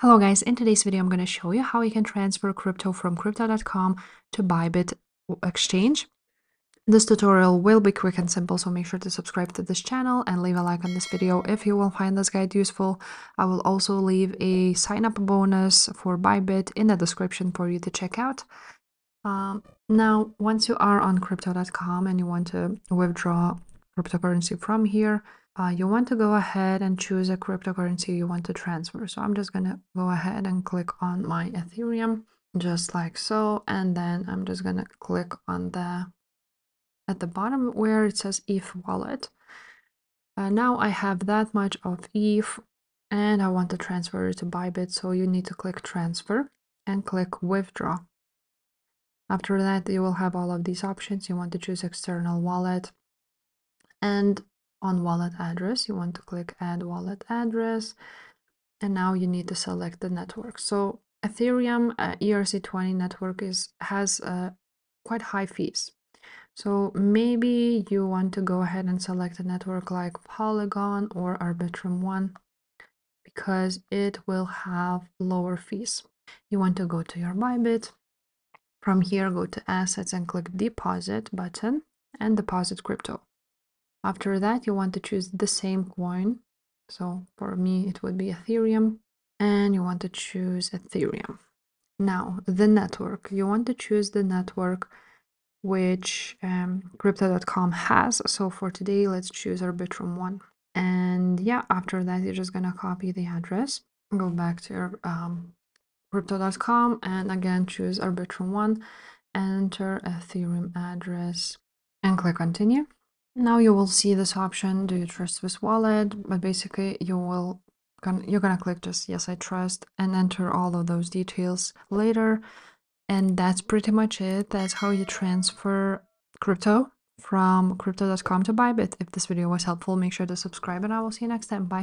Hello guys, in today's video I'm going to show you how you can transfer crypto from crypto.com to Bybit exchange. This tutorial will be quick and simple, so make sure to subscribe to this channel and leave a like on this video if you will find this guide useful. I will also leave a sign up bonus for Bybit in the description for you to check out. Um, now, once you are on crypto.com and you want to withdraw cryptocurrency from here, uh, you want to go ahead and choose a cryptocurrency you want to transfer. So I'm just going to go ahead and click on my Ethereum just like so. And then I'm just going to click on the at the bottom where it says ETH wallet. Uh, now I have that much of ETH and I want to transfer it to Bybit. So you need to click transfer and click withdraw. After that, you will have all of these options. You want to choose external wallet and on wallet address, you want to click add wallet address. And now you need to select the network. So Ethereum uh, ERC20 network is has uh, quite high fees. So maybe you want to go ahead and select a network like Polygon or Arbitrum One because it will have lower fees. You want to go to your Bybit. From here, go to assets and click deposit button and deposit crypto. After that, you want to choose the same coin. So for me, it would be Ethereum. And you want to choose Ethereum. Now, the network. You want to choose the network which um, Crypto.com has. So for today, let's choose Arbitrum 1. And yeah, after that, you're just going to copy the address. Go back to your um, Crypto.com and again choose Arbitrum 1. Enter Ethereum address and click continue. Now you will see this option, do you trust Swiss wallet? But basically you will, you're gonna click just yes, I trust and enter all of those details later. And that's pretty much it. That's how you transfer crypto from crypto.com to Bybit. If this video was helpful, make sure to subscribe and I will see you next time. Bye.